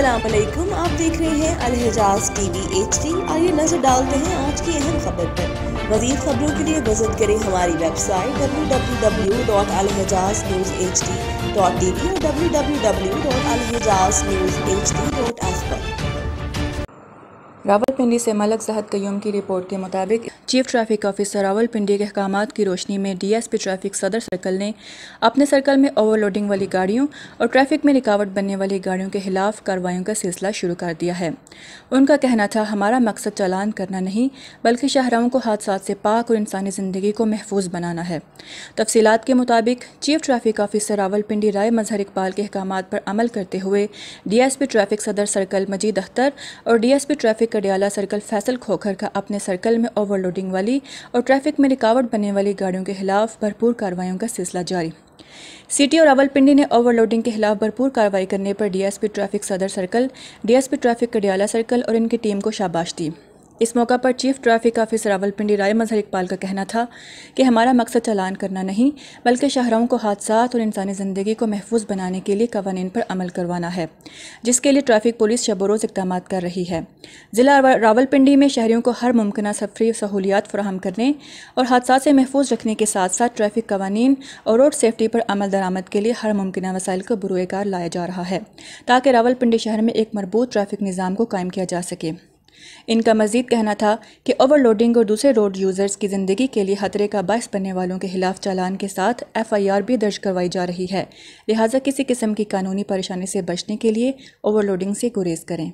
अस्सलाम वालेकुम आप देख रहे हैं अल अलहजाज टीवी एचडी आइए नज़र डालते हैं आज की अहम खबर पर। मजीद खबरों के लिए विज़िट करें हमारी website W W W dot Al Hajaz news HD dot TV T वी और एस पर। रावलपिंडी से मलक जहद कयूम की रिपोर्ट के मुताबिक, चीफ ट्रैफ़िक ऑफिसर रावलपिंडी के अहकाम की रोशनी में डीएसपी ट्रैफ़िक सदर सर्कल ने अपने सर्कल में ओवरलोडिंग वाली गाड़ियों और ट्रैफ़िक में रुकावट बनने वाली गाड़ियों के खिलाफ कार्रवाइयों का सिलसिला शुरू कर दिया है। उनका कहना था, हमारा मकसद चालान करना नहीं, बल्कि शाहराओं को हादसा से पाक और इंसानी ज़िंदगी को महफूज बनाना है। तफसीत के मुताबिक, chief traffic officer Rawalpindi Rai Mazhar Iqbal के अहकाम पर अमल करते हुए D S P traffic Saddar circle Majeed Akhtar और D S P traffic Kadiala circle Faisal Khokhar का अपने सर्कल में ओवरलोडिंग वाली और ट्रैफ़िक में रिकावट बनने वाली गाड़ियों के खिलाफ भरपूर कार्रवाई का सिलसिला जारी। सिटी और रावलपिंडी ने ओवरलोडिंग के खिलाफ भरपूर कार्रवाई करने पर DSP traffic Sadar circle, DSP traffic Kadiyala circle और इनकी टीम को शाबाश दी। इस मौका पर chief traffic officer Rawalpindi Rai, Mazhar Iqbal का कहना था कि हमारा मकसद चलान करना नहीं, बल्कि शहरों को हादसा और इंसानी ज़िंदगी को महफूज बनाने के लिए कवानीन पर अमल करवाना है, जिसके लिए ट्रैफ़िक पुलिस शब रोज़ इकदाम कर रही है। ज़िला रावलपिंडी में शहरीों को हर मुमकिन सफरी सहूलियात फ्राहम करने और हादसा से महफूज रखने के साथ साथ ट्रैफ़िक कवानीन और रोड सेफ्टी पर अमल दरामद के लिए हर मुमकिन वसाइल को बुरुएकार लाया जा रहा है, ताकि रावलपिंडी शहर में एक मरबूत ट्रैफ़िक निज़ाम को कायम किया जा सके। इनका मजीद कहना था कि ओवरलोडिंग और दूसरे रोड यूज़र्स की ज़िंदगी के लिए खतरे का बायस बनने वालों के खिलाफ चालान के साथ एफ़ आई आर भी दर्ज करवाई जा रही है। लिहाजा किसी किस्म की कानूनी परेशानी से बचने के लिए ओवरलोडिंग से गुरेज करें।